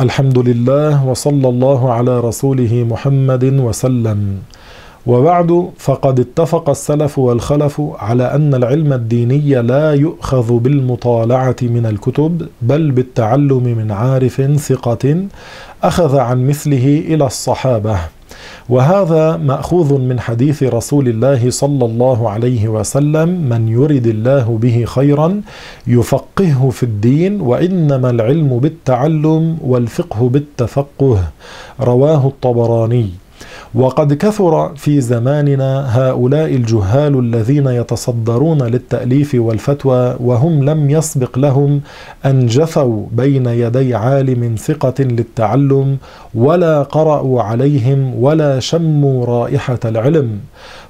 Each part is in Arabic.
الحمد لله وصلى الله على رسوله محمد وسلم. وبعد فقد اتفق السلف والخلف على أن العلم الديني لا يؤخذ بالمطالعة من الكتب بل بالتعلم من عارف ثقة أخذ عن مثله إلى الصحابة. وهذا مأخوذ من حديث رسول الله صلى الله عليه وسلم من يرد الله به خيرا يفقهه في الدين وإنما العلم بالتعلم والفقه بالتفقه. رواه الطبراني. وقد كثر في زماننا هؤلاء الجهال الذين يتصدرون للتأليف والفتوى وهم لم يسبق لهم أن جثوا بين يدي عالم ثقة للتعلم ولا قرأوا عليهم ولا شموا رائحة العلم.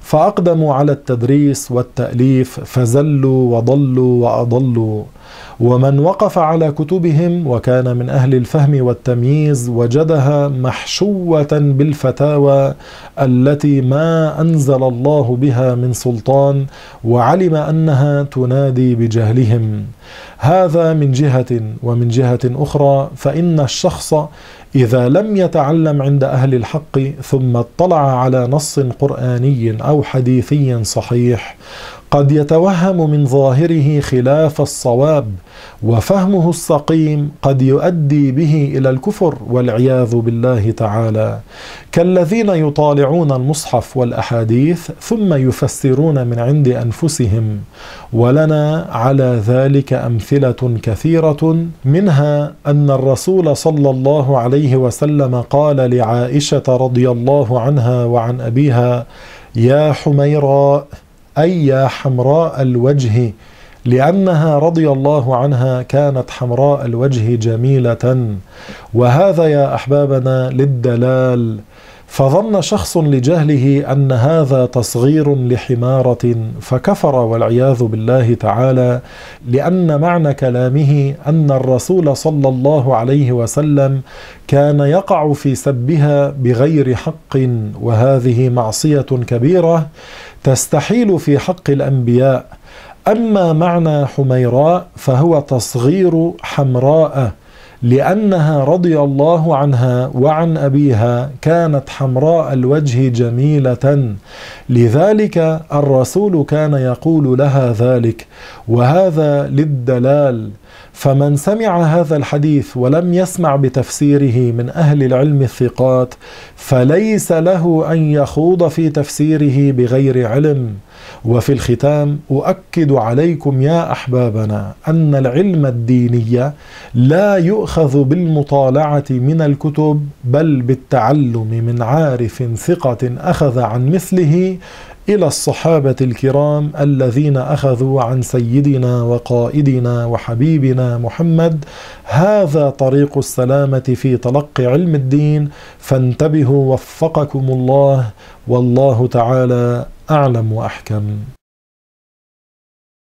فأقدموا على التدريس والتأليف فزلوا وضلوا وأضلوا. ومن وقف على كتبهم وكان من أهل الفهم والتمييز وجدها محشوة بالفتاوى التي ما أنزل الله بها من سلطان وعلم أنها تنادي بجهلهم. هذا من جهة ومن جهة أخرى فإن الشخص إذا لم يتعلم عند أهل الحق ثم اطلع على نص قرآني أو حديثي صحيح قد يتوهم من ظاهره خلاف الصواب وفهمه السقيم قد يؤدي به إلى الكفر والعياذ بالله تعالى. كالذين يطالعون المصحف والأحاديث ثم يفسرون من عند أنفسهم ولنا على ذلك أمثلة كثيرة منها أن الرسول صلى الله عليه وسلم قال لعائشة رضي الله عنها وعن أبيها يا حميراء يا حمراء الوجه لأنها رضي الله عنها كانت حمراء الوجه جميلة. وهذا يا أحبابنا للدلال. فظن شخص لجهله أن هذا تصغير لحمارة فكفر والعياذ بالله تعالى لأن معنى كلامه أن الرسول صلى الله عليه وسلم كان يقع في سبها بغير حق وهذه معصية كبيرة تستحيل في حق الأنبياء. أما معنى حميراء فهو تصغير حمراء لأنها رضي الله عنها وعن أبيها كانت حمراء الوجه جميلة. لذلك الرسول كان يقول لها ذلك وهذا للدلال. فمن سمع هذا الحديث ولم يسمع بتفسيره من أهل العلم الثقات فليس له أن يخوض في تفسيره بغير علم. وفي الختام أؤكد عليكم يا أحبابنا أن العلم الديني لا يؤخذ بالمطالعة من الكتب بل بالتعلم من عارف ثقة أخذ عن مثله إلى الصحابة الكرام الذين أخذوا عن سيدنا وقائدنا وحبيبنا محمد هذا طريق السلامة في تلقي علم الدين. فانتبهوا وفقكم الله والله تعالى أعلم وأحكم.